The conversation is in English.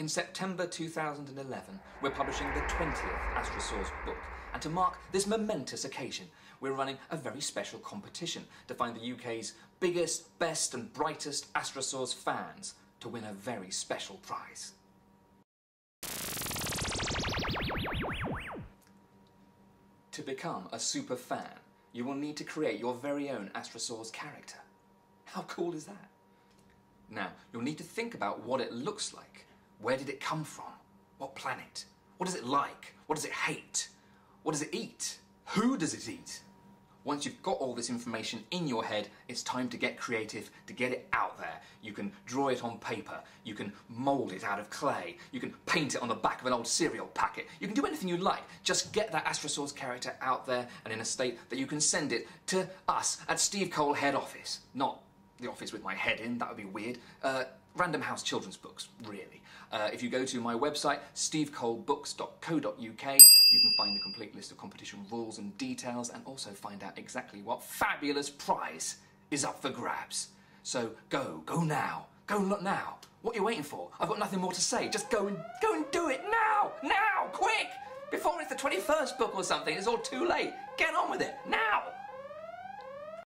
In September 2011, we're publishing the 20th Astrosaurs book, and to mark this momentous occasion, we're running a very special competition to find the UK's biggest, best and brightest Astrosaurs fans to win a very special prize. To become a super fan, you will need to create your very own Astrosaurs character. How cool is that? Now, you'll need to think about what it looks like where did it come from? What planet? What is it like? What does it hate? What does it eat? Who does it eat? Once you've got all this information in your head, it's time to get creative, to get it out there. You can draw it on paper, you can mould it out of clay, you can paint it on the back of an old cereal packet, you can do anything you like. Just get that Astrosaurs character out there and in a state that you can send it to us at Steve Cole head office. Not the office with my head in, that would be weird. Uh, Random House children's books, really. Uh, if you go to my website, stevecolebooks.co.uk, you can find a complete list of competition rules and details and also find out exactly what fabulous prize is up for grabs. So go, go now, go look now. What are you waiting for? I've got nothing more to say. Just go and go and do it now, now, quick! Before it's the 21st book or something, it's all too late. Get on with it!